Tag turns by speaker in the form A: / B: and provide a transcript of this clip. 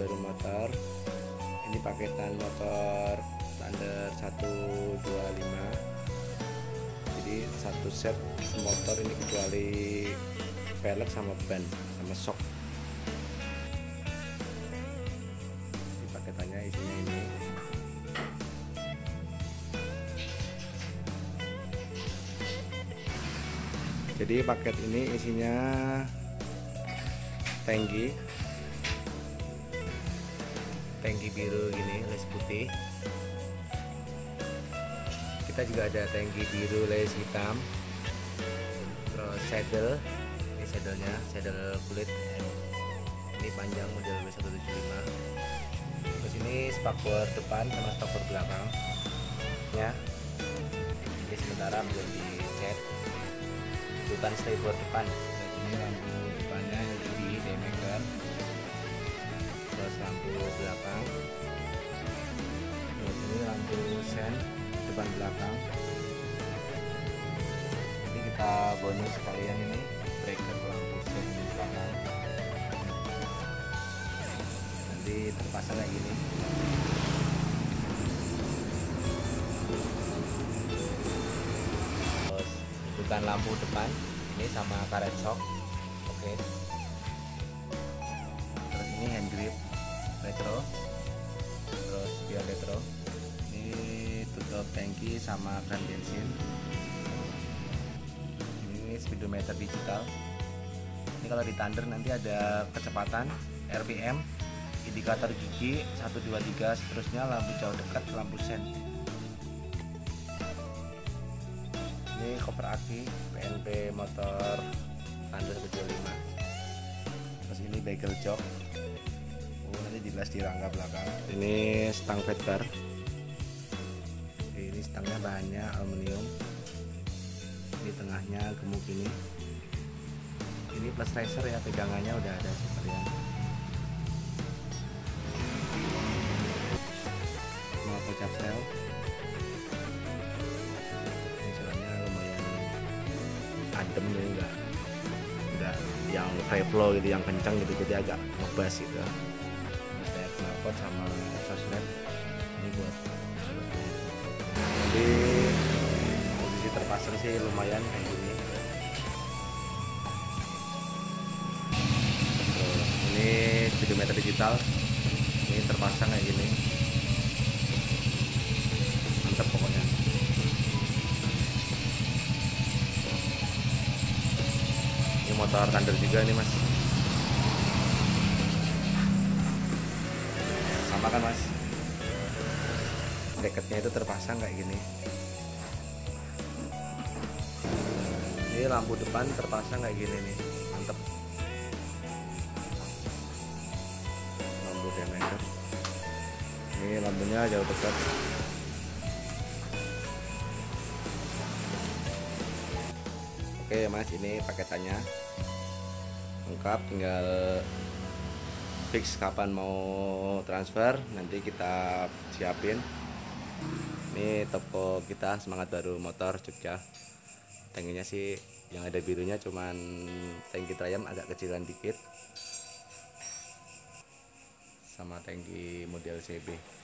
A: baru motor. Ini paketan motor standar 125 jadi satu set motor ini kecuali velg sama ban sama sok. Di paketannya isinya ini. Jadi paket ini isinya tangki tangki biru gini les putih. Kita juga ada tangki biru les hitam. Terus saddle. Ini saddlenya saddle kulit. Ini panjang model W175 terus ini spakbor depan sama spakbor belakang. Ya. Ini sementara belum dicat. Bukan stayboard depan. Ini lampu depannya LED daymaker terus lampu belakang terus ini lampu sen depan belakang. Nanti kita bonus sekalian ini breaker lampu sen di belakang nanti terpasang kayak gini terus bukan lampu depan ini sama karet shock. Oke. terus sama kran bensin. Ini speedometer digital. Ini kalau di thunder nanti ada kecepatan RPM indikator gigi 123 seterusnya lampu jauh dekat lampu sen. Ini koper aki PNP motor Thunder 75 terus ini bagel jok. Oh nanti jelas di rangka belakang. Ini stang ini stangnya bahannya aluminium. Ini tengahnya gemuk ini. Ini plus tracer ya pegangannya udah ada sekalian mau pecah sel. Ini selnya lumayan adem nih enggak enggak yang free flow gitu yang kencang gitu jadi agak ngebas gitu. Terus kayak knalpot sama sosmed ini buat sih lumayan kayak gini. Ini speedometer digital. Ini terpasang kayak gini. Mantap pokoknya. Ini motor thunder juga nih mas. Sama kan mas? Bracketnya itu terpasang kayak gini ini lampu depan terpasang kayak gini nih. Mantep. Lampu daymaker ini lampunya jauh dekat. Oke mas ini paketannya. Lengkap tinggal fix kapan mau transfer nanti kita siapin. Ini toko kita semangat baru motor Jogja tankinya sih yang ada birunya cuman tangki Triumph agak kecilan dikit. Sama tangki model CB